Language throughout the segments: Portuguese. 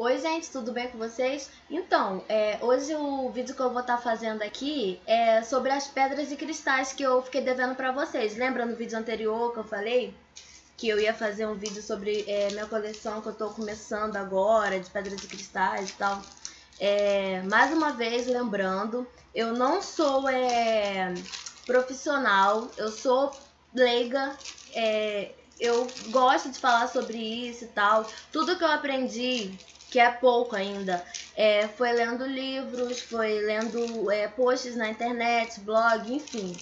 Oi, gente, tudo bem com vocês? Então, é, hoje o vídeo que eu vou estar tá fazendo aqui é sobre as pedras e cristais que eu fiquei devendo pra vocês. Lembra no vídeo anterior que eu falei que eu ia fazer um vídeo sobre é, minha coleção que eu tô começando agora, de pedras e cristais e tal? É, mais uma vez, lembrando, eu não sou é, profissional, eu sou leiga, é, eu gosto de falar sobre isso e tal. Tudo que eu aprendi que é pouco ainda. É, foi lendo livros, foi lendo é, posts na internet, blog, enfim.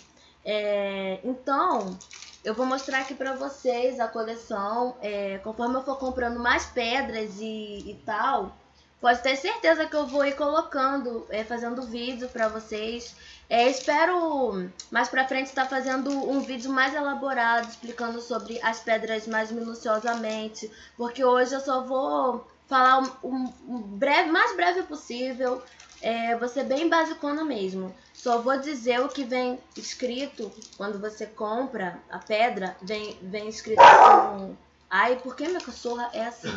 É, então, eu vou mostrar aqui pra vocês a coleção. É, conforme eu for comprando mais pedras e, e, tal, pode ter certeza que eu vou ir colocando, é, fazendo vídeo pra vocês. É, espero mais pra frente estar fazendo um vídeo mais elaborado, explicando sobre as pedras mais minuciosamente. Porque hoje eu só vou falar o um, um breve, mais breve possível. É, você bem basicona mesmo. Só vou dizer o que vem escrito quando você compra a pedra. Vem, vem escrito assim. Ai, por que minha cachorra é assim?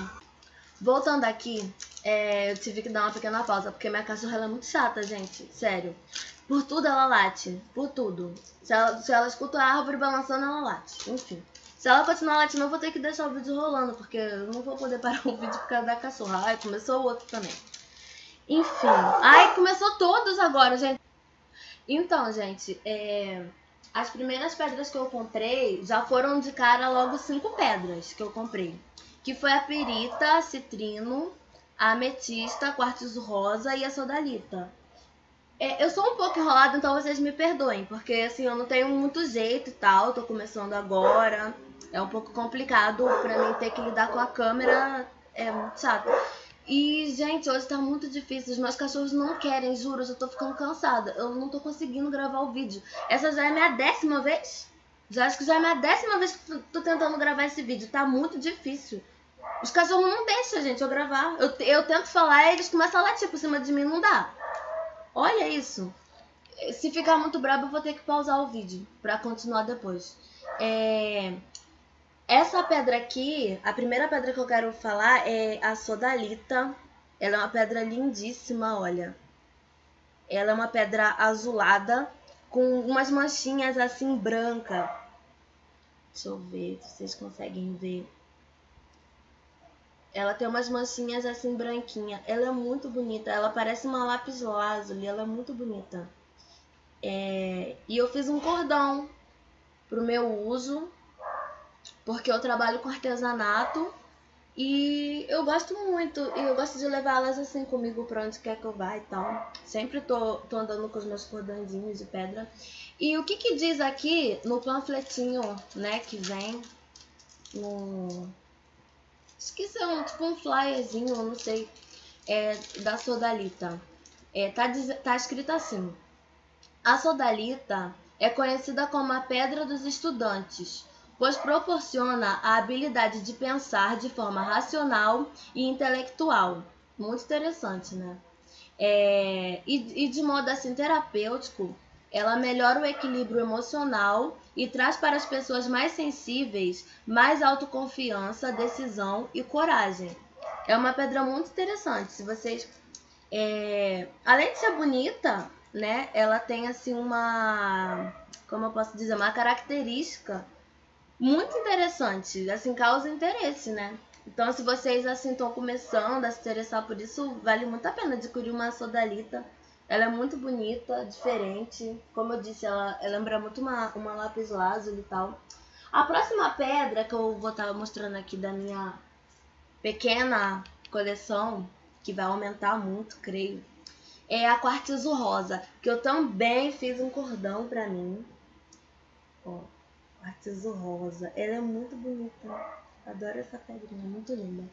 Voltando aqui, é, eu tive que dar uma pequena pausa, porque minha cachorra é muito chata, gente. Sério. Por tudo ela late. Por tudo. Se ela, se ela escuta a árvore balançando, ela late. Enfim. Se ela continuar latindo, eu vou ter que deixar o vídeo rolando, porque eu não vou poder parar o vídeo por causa da cachorra. Ai, começou o outro também. Enfim. Ai, começou todos agora, gente. Então, gente, é... as primeiras pedras que eu comprei já foram de cara logo cinco pedras que eu comprei. Que foi a perita, a citrino, a ametista, quartzo rosa e a sodalita. É, eu sou um pouco enrolada, então vocês me perdoem, porque assim, eu não tenho muito jeito e tal, tô começando agora é um pouco complicado pra mim ter que lidar com a câmera. É muito chato. E, gente, hoje tá muito difícil. Os meus cachorros não querem, juro, eu tô ficando cansada. Eu não tô conseguindo gravar o vídeo. Essa já é minha décima vez. Já acho que já é minha décima vez que tô tentando gravar esse vídeo. Tá muito difícil. Os cachorros não deixam, gente, eu gravar. Eu, eu tento falar e eles começam a latir por cima de mim, não dá. Olha isso. Se ficar muito brabo, eu vou ter que pausar o vídeo pra continuar depois. É... Essa pedra aqui, a primeira pedra que eu quero falar é a sodalita. Ela é uma pedra lindíssima, olha. Ela é uma pedra azulada com umas manchinhas assim branca. Deixa eu ver se vocês conseguem ver. Ela tem umas manchinhas assim branquinha. Ela é muito bonita. Ela parece uma lápis lazuli. Ela é muito bonita. É... E eu fiz um cordão pro meu uso porque eu trabalho com artesanato e eu gosto muito, e eu gosto de levá-las assim comigo pra onde quer que eu vá e tal. Sempre tô, tô andando com os meus cordãozinhos de pedra. E o que que diz aqui no panfletinho, né, que vem no... Esqueci, um, tipo um flyerzinho, não sei, é, da Sodalita. É, tá, tá escrito assim. A Sodalita é conhecida como a Pedra dos Estudantes pois proporciona a habilidade de pensar de forma racional e intelectual. Muito interessante, né? É, e, e de modo assim terapêutico, ela melhora o equilíbrio emocional e traz para as pessoas mais sensíveis mais autoconfiança, decisão e coragem. É uma pedra muito interessante. Se vocês, é, além de ser bonita, né, ela tem assim uma, como eu posso dizer, uma característica muito interessante, assim, causa interesse, né? Então, se vocês, assim, estão começando a se interessar por isso, vale muito a pena adquirir uma sodalita. Ela é muito bonita, diferente. Como eu disse, ela, ela lembra muito uma, uma lápis lazuli e tal. A próxima pedra que eu vou estar tá mostrando aqui da minha pequena coleção, que vai aumentar muito, creio, é a quartzo rosa, que eu também fiz um cordão pra mim. Ó. Quartzo rosa. Ela é muito bonita. Adoro essa pedrinha, muito linda.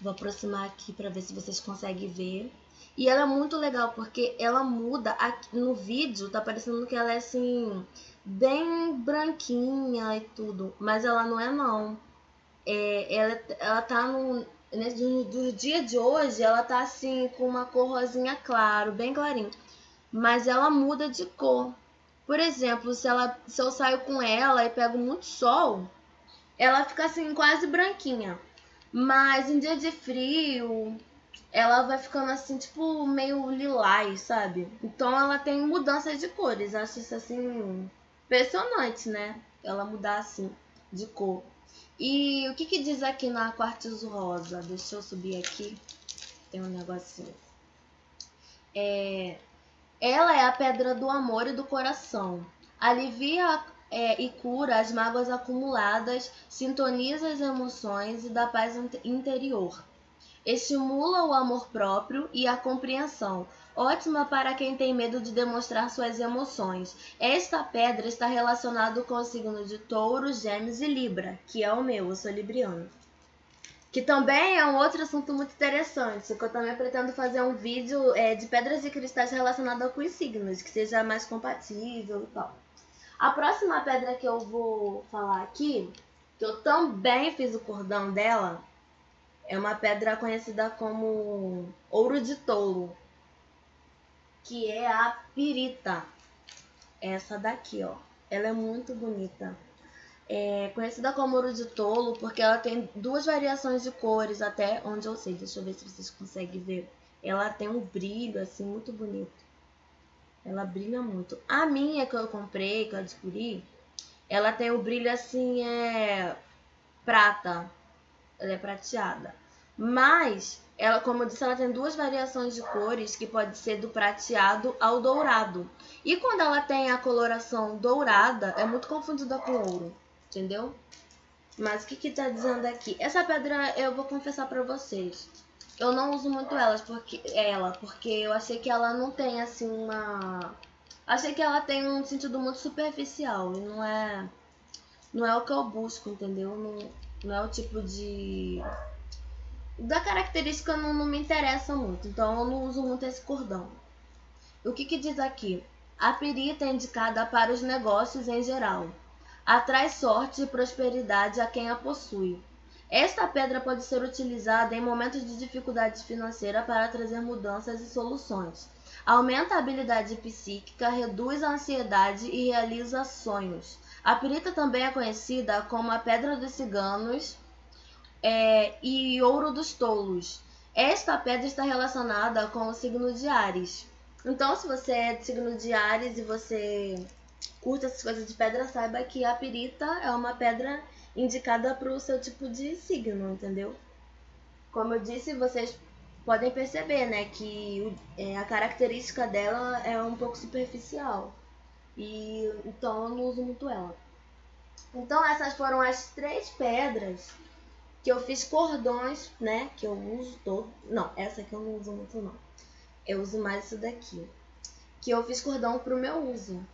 Vou aproximar aqui para ver se vocês conseguem ver. E ela é muito legal porque ela muda aqui no vídeo, tá parecendo que ela é assim bem branquinha e tudo, mas ela não é não. É, ela, ela tá no, no, do dia de hoje, ela tá assim com uma cor rosinha claro, bem clarinho. Mas ela muda de cor. Por exemplo, se, ela, se eu saio com ela e pego muito sol, ela fica assim quase branquinha. Mas em dia de frio, ela vai ficando assim, tipo, meio lilás, sabe? Então ela tem mudanças de cores. Acho isso assim impressionante, né? Ela mudar assim de cor. E o que, que diz aqui na quartzo rosa? Deixa eu subir aqui. Tem um negocinho. É, ela é a pedra do amor e do coração. Alivia é, e cura as mágoas acumuladas, sintoniza as emoções e dá paz interior. Estimula o amor próprio e a compreensão, ótima para quem tem medo de demonstrar suas emoções. Esta pedra está relacionada com o signo de Touro, Gêmeos e Libra, que é o meu, eu sou libriano. Que também é um outro assunto muito interessante, que eu também pretendo fazer um vídeo é, de pedras e cristais relacionados com os signos, que seja mais compatível e tal. A próxima pedra que eu vou falar aqui, que eu também fiz o cordão dela, é uma pedra conhecida como ouro de touro, que é a pirita. Essa daqui, ó. Ela é muito bonita. É conhecida como ouro de tolo porque ela tem duas variações de cores, até onde eu sei. Deixa eu ver se vocês conseguem ver. Ela tem um brilho, assim, muito bonito. Ela brilha muito. A minha que eu comprei, que eu descobri, ela tem o brilho, assim, é... Prata. Ela é prateada. Mas, ela, como eu disse, ela tem duas variações de cores, que pode ser do prateado ao dourado. E quando ela tem a coloração dourada, é muito confundida com ouro, entendeu? Mas o que que tá dizendo aqui? Essa pedra, eu vou confessar pra vocês, eu não uso muito elas porque, ela, porque eu achei que ela não tem, assim, uma... Achei que ela tem um sentido muito superficial e não é... Não é o que eu busco, entendeu? Não, não é o tipo de da característica não, não me interessa muito, então eu não uso muito esse cordão. O que, que diz aqui? A perita é indicada para os negócios em geral. Atrai sorte e prosperidade a quem a possui. Esta pedra pode ser utilizada em momentos de dificuldade financeira para trazer mudanças e soluções. Aumenta a habilidade psíquica, reduz a ansiedade e realiza sonhos. A perita também é conhecida como a pedra dos ciganos é, e ouro dos tolos. Esta pedra está relacionada com o signo de Ares. Então, se você é de signo de Ares e você curta essas coisas de pedra, saiba que a pirita é uma pedra indicada para o seu tipo de signo, entendeu? Como eu disse, vocês podem perceber, né, que é, a característica dela é um pouco superficial. E então eu não uso muito ela. Então essas foram as três pedras que eu fiz cordões, né? Que eu uso todo. Não, essa aqui eu não uso muito não. Eu uso mais isso daqui. Que eu fiz cordão pro meu uso.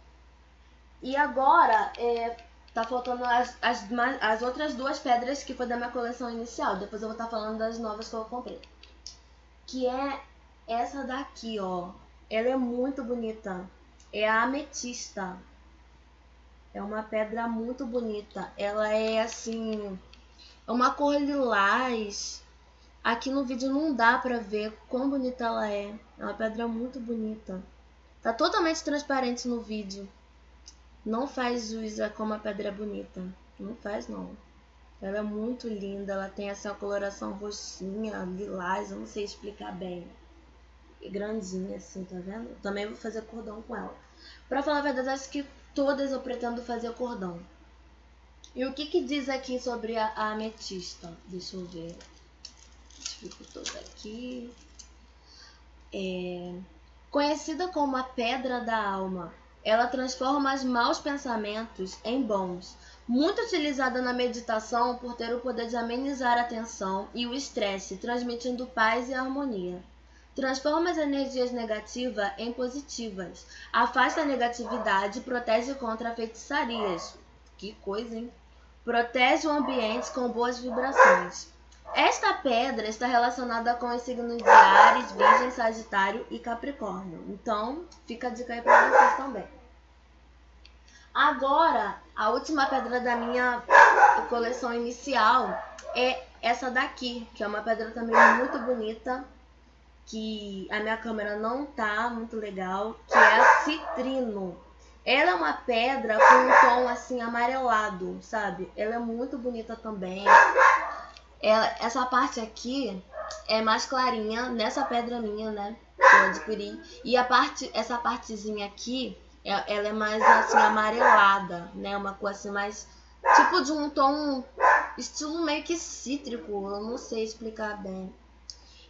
E agora, é, tá faltando as, as, as outras duas pedras que foi da minha coleção inicial. Depois eu vou estar tá falando das novas que eu comprei. Que é essa daqui, ó. Ela é muito bonita. É a ametista. É uma pedra muito bonita. Ela é assim é uma cor lilás. Aqui no vídeo não dá pra ver quão bonita ela é. É uma pedra muito bonita. Tá totalmente transparente no vídeo. Não faz jus a como a pedra é bonita. Não faz, não. Ela é muito linda. Ela tem essa coloração roxinha, lilás. Eu não sei explicar bem. E grandinha, assim, tá vendo? Também vou fazer cordão com ela. Pra falar a verdade, acho que todas eu pretendo fazer cordão. E o que, que diz aqui sobre a, ametista? Deixa eu ver. Dificultou aqui. É... Conhecida como a pedra da alma, ela transforma os maus pensamentos em bons. Muito utilizada na meditação por ter o poder de amenizar a tensão e o estresse, transmitindo paz e harmonia. Transforma as energias negativas em positivas. Afasta a negatividade e protege contra feitiçarias. Que coisa, hein? Protege o ambiente com boas vibrações. Esta pedra está relacionada com os signos de Ares, Virgem, Sagitário e Capricórnio. Então, fica a dica aí para vocês também. Agora, a última pedra da minha coleção inicial é essa daqui, que é uma pedra também muito bonita, que a minha câmera não tá muito legal, que é a citrino. Ela é uma pedra com um tom assim amarelado, sabe? Ela é muito bonita também. Ela, essa parte aqui, é mais clarinha nessa pedra minha, né? Que eu adquiri. E a parte, essa partezinha aqui, ela é mais assim amarelada, né? Uma cor assim mais tipo de um tom estilo meio que cítrico, eu não sei explicar bem.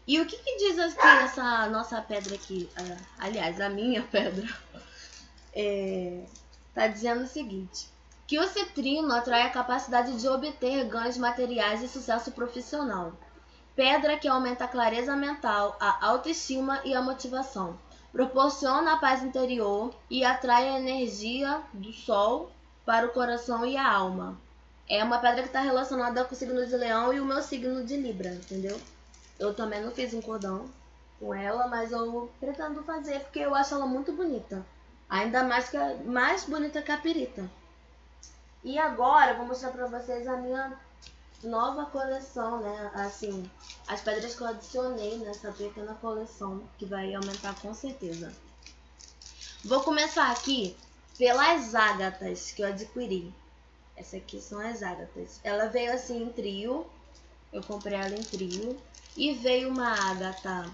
E o que, que diz aqui essa nossa pedra aqui? aliás, a minha pedra. É, tá dizendo o seguinte: que o citrino atrai a capacidade de obter ganhos materiais e sucesso profissional. Pedra que aumenta a clareza mental, a autoestima e a motivação. Proporciona a paz interior e atrai a energia do sol para o coração e a alma. É uma pedra que está relacionada com o signo de leão e o meu signo de libra, entendeu? Eu também não fiz um cordão com ela, mas eu pretendo fazer porque eu acho ela muito bonita. Ainda mais, que, mais bonita que a pirita. E agora eu vou mostrar pra vocês a minha nova coleção, né? Assim, as pedras que eu adicionei nessa pequena coleção, que vai aumentar com certeza. Vou começar aqui pelas ágatas que eu adquiri. Essa aqui são as ágatas. Ela veio assim em trio. Eu comprei ela em trio. E veio uma ágata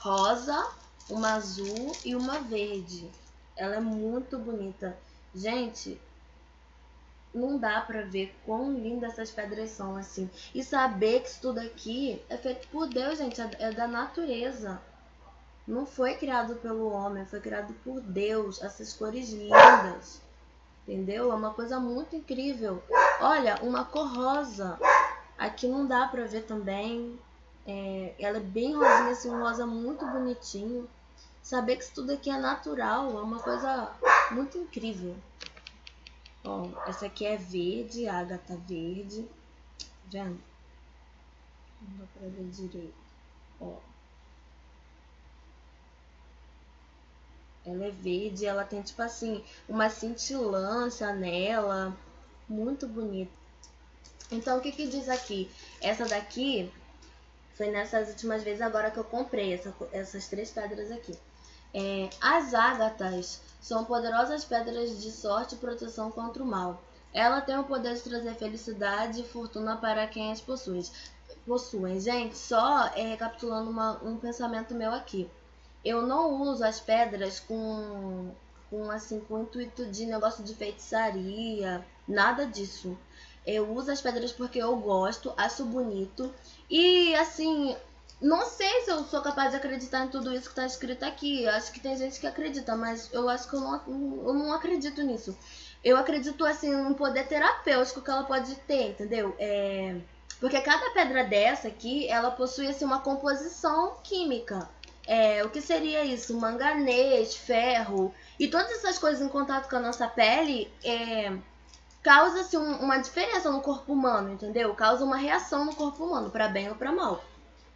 rosa, uma azul e uma verde. Ela é muito bonita. Gente, não dá pra ver quão lindas essas pedras são, assim. E saber que isso tudo aqui é feito por Deus, gente, é, é da natureza. Não foi criado pelo homem, foi criado por Deus. Essas cores lindas. Entendeu? É uma coisa muito incrível. Olha, uma cor rosa. Aqui não dá pra ver também. É, ela é bem rosinha, assim, um rosa muito bonitinho. Saber que isso tudo aqui é natural é uma coisa muito incrível. Ó, essa aqui é verde, a ágata verde. Vendo? Não dá pra ver direito. Ó. Ela é verde, ela tem tipo assim, uma cintilância nela. Muito bonita. Então, o que que diz aqui? Essa daqui foi nessas últimas vezes agora que eu comprei essa, essas três pedras aqui. É, as ágatas são poderosas pedras de sorte e proteção contra o mal. Ela tem o poder de trazer felicidade e fortuna para quem as possui. possuem. Gente, só é, recapitulando uma, um pensamento meu aqui. Eu não uso as pedras com, com assim com o intuito de negócio de feitiçaria, nada disso. Eu uso as pedras porque eu gosto, acho bonito e assim não sei se eu sou capaz de acreditar em tudo isso que está escrito aqui. Acho que tem gente que acredita, mas eu acho que eu não, eu não acredito nisso. Eu acredito, assim, no poder terapêutico que ela pode ter, entendeu? É... Porque cada pedra dessa aqui, ela possui, assim, uma composição química. É, o que seria isso? Manganês, ferro e todas essas coisas em contato com a nossa pele é, causa-se um, uma diferença no corpo humano, entendeu? Causa uma reação no corpo humano, para bem ou para mal.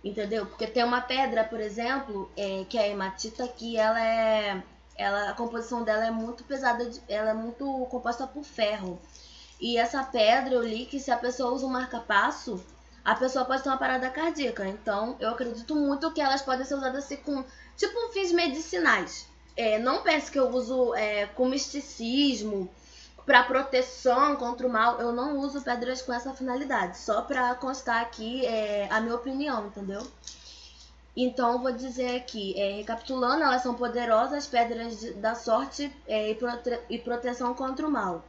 Entendeu? Porque tem uma pedra, por exemplo, é, que é a hematita, que ela é. Ela, a composição dela é muito pesada, ela é muito composta por ferro. E essa pedra, eu li que se a pessoa usa um marca-passo, a pessoa pode ter uma parada cardíaca. Então, eu acredito muito que elas podem ser usadas assim com, tipo, fins medicinais. É, não pense que eu uso é, com misticismo, para proteção contra o mal, eu não uso pedras com essa finalidade. Só para constar aqui é, a minha opinião, entendeu? Então, vou dizer aqui, é, recapitulando, elas são poderosas pedras de, da sorte é, e, prote e proteção contra o mal.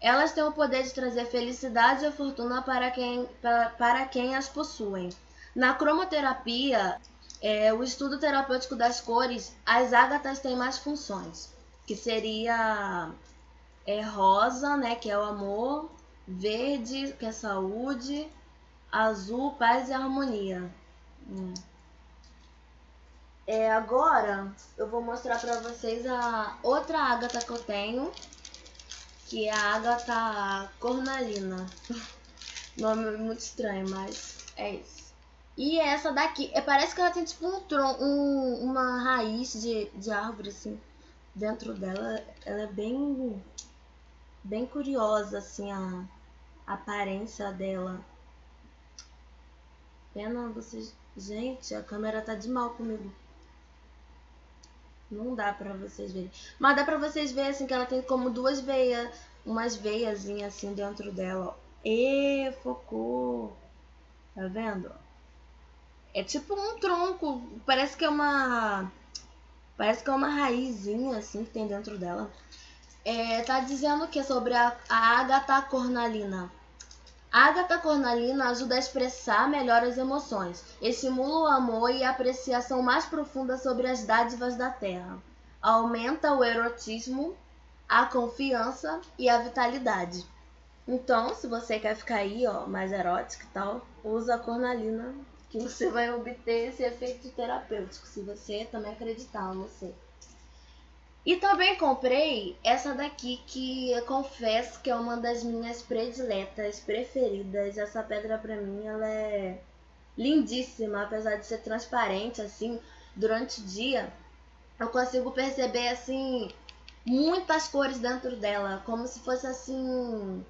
Elas têm o poder de trazer felicidade e fortuna para quem, para, para quem as possuem. Na cromoterapia, é, o estudo terapêutico das cores, as ágatas têm mais funções, que seria é rosa, né, que é o amor, verde, que é saúde, azul, paz e harmonia. Hum. É, agora eu vou mostrar pra vocês a outra ágata que eu tenho, que é a ágata cornalina. Nome muito estranho, mas é isso. E essa daqui, é, parece que ela tem tipo um tronco, um, uma raiz de, de árvore assim dentro dela. Ela é bem bem curiosa assim a, a aparência dela. Pena vocês. Gente, a câmera tá de mal comigo. Não dá pra vocês verem. Mas dá pra vocês verem assim que ela tem como duas veias, umas veiazinhas assim dentro dela. E focou. Tá vendo? É tipo um tronco, parece que é uma. Parece que é uma raizinha assim que tem dentro dela. É, tá dizendo que sobre a, a ágata cornalina. A ágata cornalina ajuda a expressar melhor as emoções, estimula o amor e a apreciação mais profunda sobre as dádivas da terra, aumenta o erotismo, a confiança e a vitalidade. Então, se você quer ficar aí, ó, mais erótico e tal, usa a cornalina que você vai obter esse efeito terapêutico, se você também acreditar, não sei. E também comprei essa daqui que eu confesso que é uma das minhas prediletas, preferidas. Essa pedra pra mim ela é lindíssima, apesar de ser transparente assim, durante o dia eu consigo perceber assim muitas cores dentro dela, como se fosse assim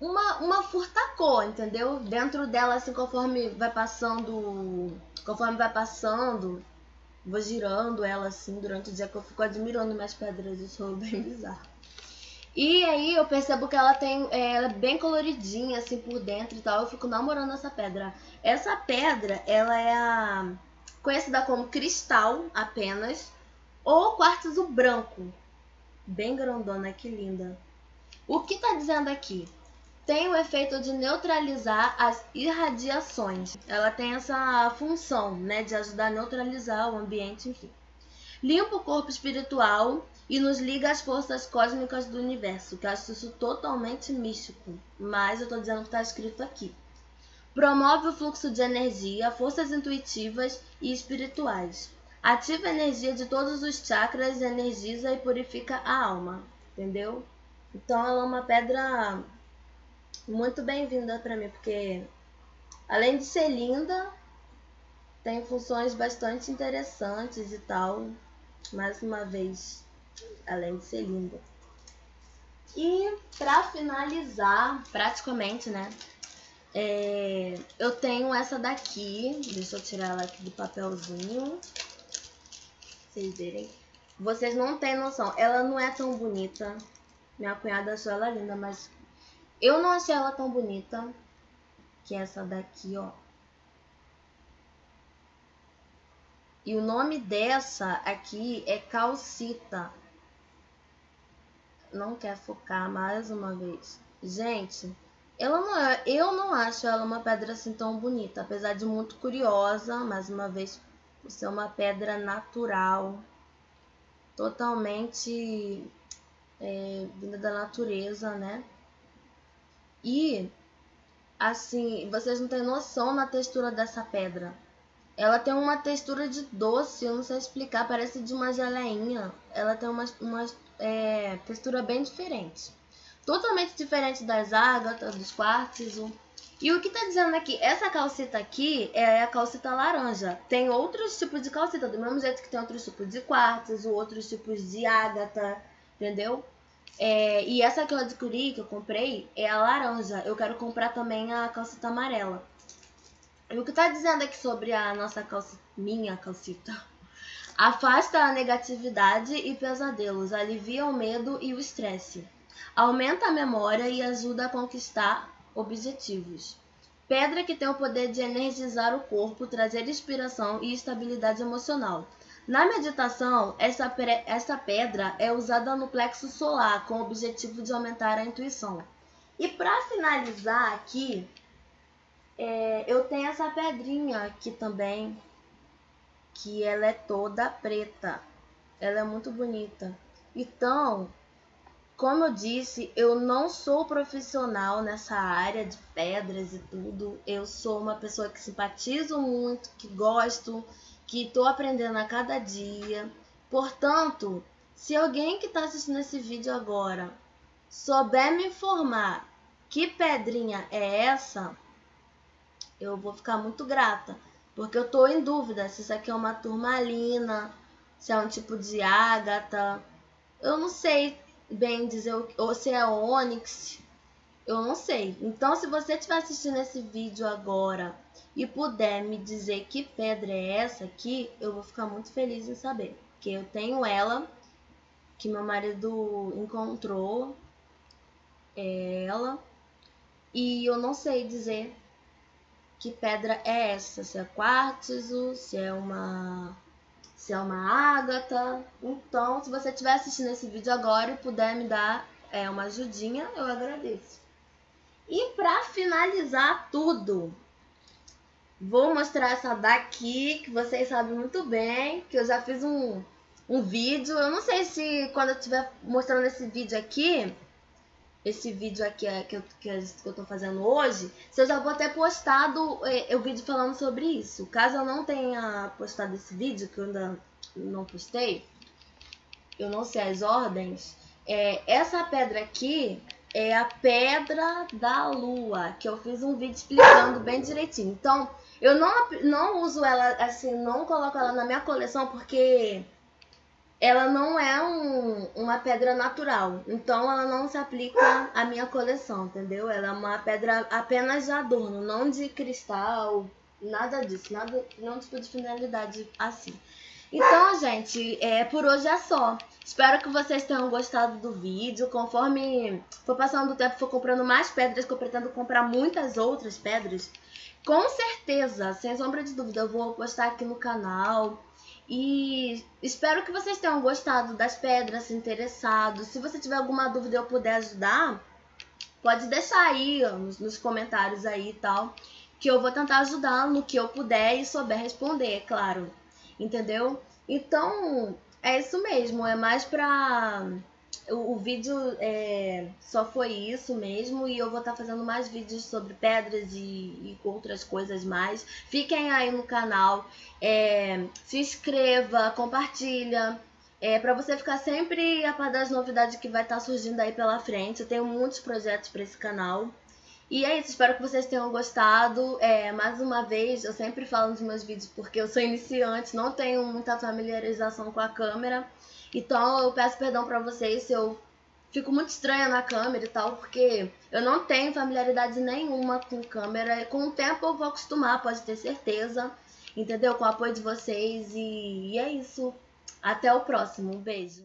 uma, uma furtacor, entendeu? Dentro dela, assim, conforme vai passando. Conforme vai passando, vou girando ela assim durante o dia que eu fico admirando minhas pedras, isso é bem bizarro. E aí eu percebo que ela tem. É, ela é bem coloridinha assim por dentro e tal. Eu fico namorando essa pedra. Essa pedra, ela é a. conhecida como cristal apenas. Ou quartzo branco. Bem grandona, que linda. O que tá dizendo aqui? Tem o efeito de neutralizar as irradiações. Ela tem essa função, né, de ajudar a neutralizar o ambiente, enfim. Limpa o corpo espiritual e nos liga às forças cósmicas do universo, que eu acho isso totalmente místico, mas eu estou dizendo que está escrito aqui. Promove o fluxo de energia, forças intuitivas e espirituais. Ativa a energia de todos os chakras, energiza e purifica a alma, entendeu? Então ela é uma pedra muito bem-vinda para mim, porque além de ser linda, tem funções bastante interessantes e tal. Mais uma vez, além de ser linda. E para finalizar, praticamente, né? É, eu tenho essa daqui. Deixa eu tirar ela aqui do papelzinho. Vocês verem. Vocês não têm noção. Ela não é tão bonita. Minha cunhada achou ela linda, mas eu não achei ela tão bonita que essa daqui, ó. E o nome dessa aqui é calcita. Não quer focar mais uma vez. Gente, ela não é, eu não acho ela uma pedra assim tão bonita, apesar de muito curiosa, mais uma vez, por ser uma pedra natural, totalmente é, vinda da natureza, né? E assim, vocês não têm noção na textura dessa pedra. Ela tem uma textura de doce, eu não sei explicar, parece de uma geleinha. Ela tem uma, uma é, textura bem diferente. Totalmente diferente das ágatas, dos quartzos. E o que tá dizendo aqui? Essa calcita aqui é a calcita laranja. Tem outros tipos de calcita, do mesmo jeito que tem outros tipos de quartzo, outros tipos de ágata, entendeu? É, e essa que eu adquiri, que eu comprei, é a laranja. Eu quero comprar também a calcita amarela. E o que está dizendo aqui sobre a nossa calcita, minha calcita? Afasta a negatividade e pesadelos, alivia o medo e o estresse. Aumenta a memória e ajuda a conquistar objetivos. Pedra que tem o poder de energizar o corpo, trazer inspiração e estabilidade emocional. Na meditação, essa, essa pedra é usada no plexo solar com o objetivo de aumentar a intuição. E para finalizar aqui, é, eu tenho essa pedrinha aqui também, que ela é toda preta. Ela é muito bonita. Então, como eu disse, eu não sou profissional nessa área de pedras e tudo. Eu sou uma pessoa que simpatizo muito, que gosto que estou aprendendo a cada dia. Portanto, se alguém que está assistindo esse vídeo agora souber me informar que pedrinha é essa, eu vou ficar muito grata. Porque eu estou em dúvida se isso aqui é uma turmalina, se é um tipo de ágata. Eu não sei bem dizer, ou se é ônix. Eu não sei. Então, se você estiver assistindo esse vídeo agora e puder me dizer que pedra é essa aqui, eu vou ficar muito feliz em saber. Porque eu tenho ela, que meu marido encontrou ela, e eu não sei dizer que pedra é essa, se é quartzo, se é uma se é uma ágata. Então, se você estiver assistindo esse vídeo agora e puder me dar é, uma ajudinha, eu agradeço. E para finalizar tudo, vou mostrar essa daqui, que vocês sabem muito bem, que eu já fiz um, um vídeo. Eu não sei se quando eu estiver mostrando esse vídeo aqui, esse vídeo aqui é, que, eu, que, eu tô fazendo hoje, se eu já vou ter postado é, o vídeo falando sobre isso. Caso eu não tenha postado esse vídeo, que eu ainda não postei, eu não sei as ordens, é, essa pedra aqui é a pedra da lua, que eu fiz um vídeo explicando bem direitinho. Então, eu não, não uso ela assim, não coloco ela na minha coleção porque ela não é um, uma pedra natural, então ela não se aplica à minha coleção, entendeu? Ela é uma pedra apenas de adorno, não de cristal, nada disso, nada, não tipo de finalidade assim. Então, gente, é, por hoje é só. Espero que vocês tenham gostado do vídeo. Conforme for passando o tempo, for comprando mais pedras, que eu pretendo comprar muitas outras pedras. Com certeza, sem sombra de dúvida, eu vou postar aqui no canal. E espero que vocês tenham gostado das pedras, se interessado. Se você tiver alguma dúvida e eu puder ajudar, pode deixar aí nos, nos, comentários aí e tal. Que eu vou tentar ajudar no que eu puder e souber responder, é claro. Entendeu? Então, é isso mesmo. É mais pra o, o vídeo é, só foi isso mesmo e eu vou estar tá fazendo mais vídeos sobre pedras e, e, outras coisas mais. Fiquem aí no canal, é, se inscreva, compartilha, é, para você ficar sempre a par das novidades que vai estar tá surgindo aí pela frente. Eu tenho muitos projetos para esse canal. E é isso, espero que vocês tenham gostado. É, mais uma vez, eu sempre falo nos meus vídeos porque eu sou iniciante, não tenho muita familiarização com a câmera. Então eu peço perdão para vocês se eu fico muito estranha na câmera e tal, porque eu não tenho familiaridade nenhuma com câmera. Com o tempo eu vou acostumar, pode ter certeza. Entendeu? Com o apoio de vocês. E, e é isso. Até o próximo. Um beijo.